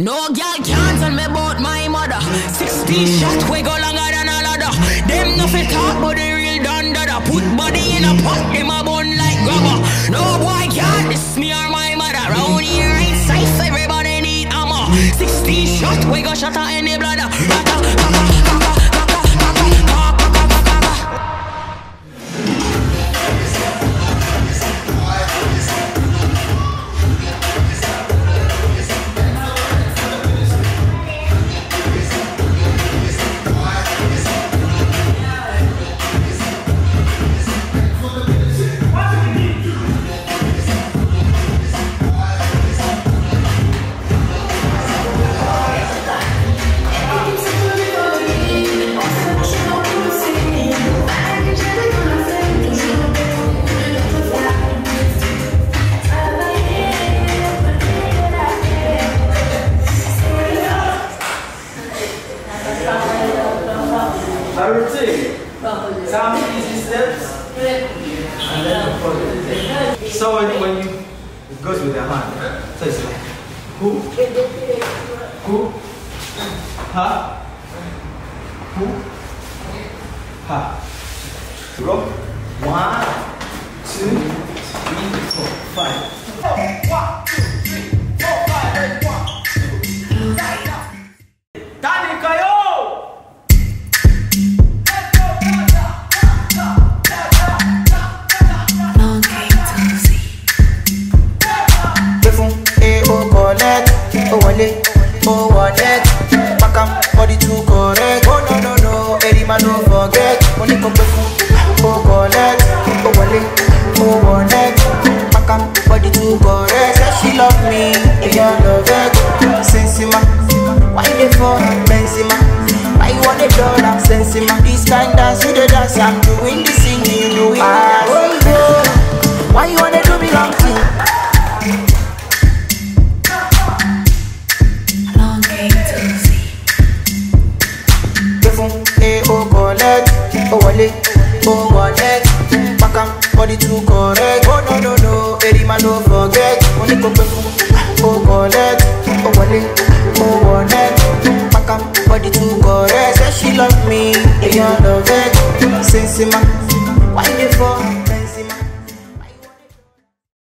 No girl can't tell me about my mother. 60 shots we go longer than a ladder. Them no fit talk but the real done dada. Put body in a pot, them a bun like grabber. No boy can't diss me or my mother. Round here ain't safe, everybody need armor. 60 shots we go shatter any bladder. Rata, kaka, kaka, kaka, Some easy steps. And then. So when, when you it goes with the hand. So it's like who? Who? Ha? Who? Ha. Go. One, two, three, four, five. Forget mo ní kó gbé fún o collect o wọlé o wọlé pakam body correct she love me èyàn love it sensima why why you wan dey dull am sensima this kind i'm o wọlé o wọlé pakam body too correct. Oh no no no. Eri ma no forget. Mo ní kó gbé fún o collect o wọlé o wọlé pakam body too correct. Say she love me. Èyàn love it. Sensima why you for